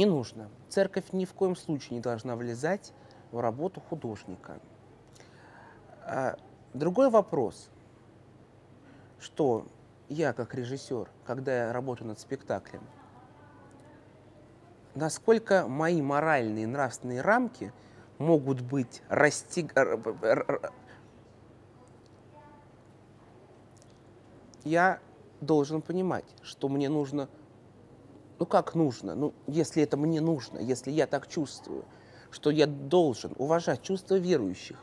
Не нужно. Церковь ни в коем случае не должна влезать в работу художника. А другой вопрос, что я как режиссер, когда я работаю над спектаклем, насколько мои моральные и нравственные рамки могут быть растиг... Я должен понимать, что мне нужно ну как нужно? Ну, если это мне нужно, если я так чувствую, что я должен уважать чувства верующих,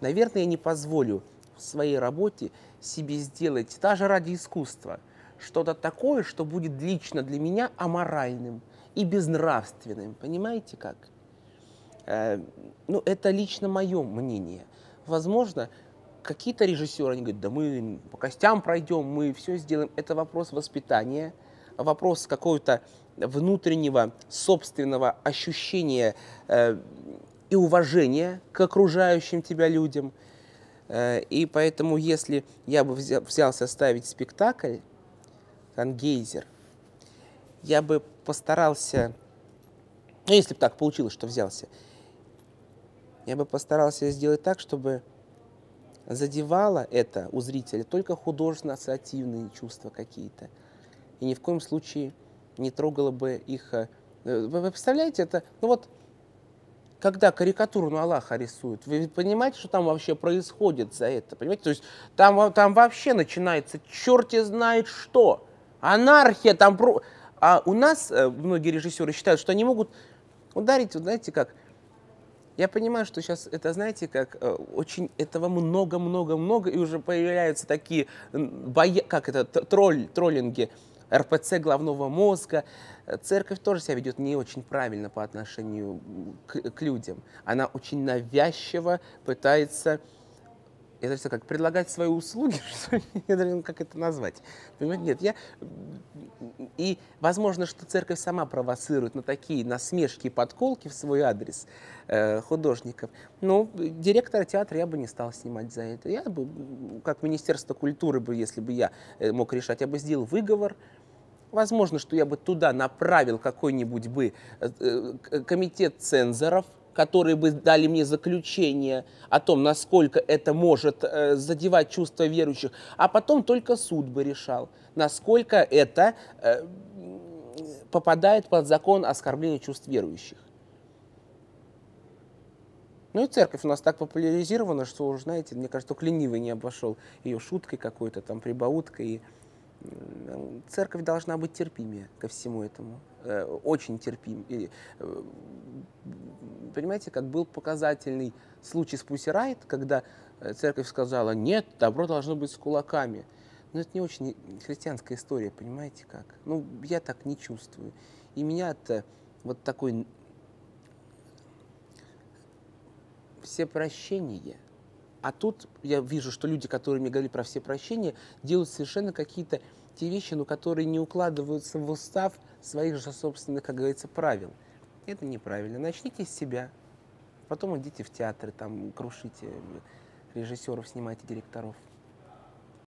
наверное, я не позволю в своей работе себе сделать, даже ради искусства, что-то такое, что будет лично для меня аморальным и безнравственным. Понимаете как? Э, ну, это лично мое мнение. Возможно, какие-то режиссеры, они говорят, да мы по костям пройдем, мы все сделаем. Это вопрос воспитания – вопрос какого-то внутреннего собственного ощущения э, и уважения к окружающим тебя людям. Э, и поэтому, если я бы взял, взялся ставить спектакль «Тангейзер», я бы постарался, ну, если бы так получилось, что взялся, я бы постарался сделать так, чтобы задевало это у зрителя только художественно-ассоциативные чувства какие-то и ни в коем случае не трогала бы их. Э, вы представляете, это, ну вот, когда карикатуру на Аллаха рисуют, вы понимаете, что там вообще происходит за это, понимаете? То есть там, там вообще начинается черти знает что, анархия там... Про... А у нас э, многие режиссеры считают, что они могут ударить, вот знаете как, я понимаю, что сейчас это, знаете, как э, очень этого много-много-много, и уже появляются такие, боя, как это, тролль, троллинги, РПЦ головного мозга. Церковь тоже себя ведет не очень правильно по отношению к, к людям. Она очень навязчиво пытается это все как предлагать свои услуги? Я даже как это назвать. Понимаете? Нет, я... И возможно, что церковь сама провоцирует на такие насмешки и подколки в свой адрес э, художников. Но директора театра я бы не стал снимать за это. Я бы, как Министерство культуры бы, если бы я э, мог решать, я бы сделал выговор, Возможно, что я бы туда направил какой-нибудь бы э, э, комитет цензоров, которые бы дали мне заключение о том, насколько это может э, задевать чувства верующих, а потом только суд бы решал, насколько это попадает под закон оскорбления чувств верующих. Ну и церковь у нас так популяризирована, что знаете, мне кажется, только ленивый не обошел ее шуткой какой-то, там, прибауткой церковь должна быть терпимее ко всему этому, э, очень терпим. Э, понимаете, как был показательный случай с Пусси Райт, когда э, церковь сказала, нет, добро должно быть с кулаками. Но это не очень христианская история, понимаете как? Ну, я так не чувствую. И меня это вот такой все прощения – а тут я вижу, что люди, которые мне говорили про все прощения, делают совершенно какие-то те вещи, но которые не укладываются в устав своих же собственных, как говорится, правил. Это неправильно. Начните с себя, потом идите в театры, там крушите режиссеров, снимайте директоров.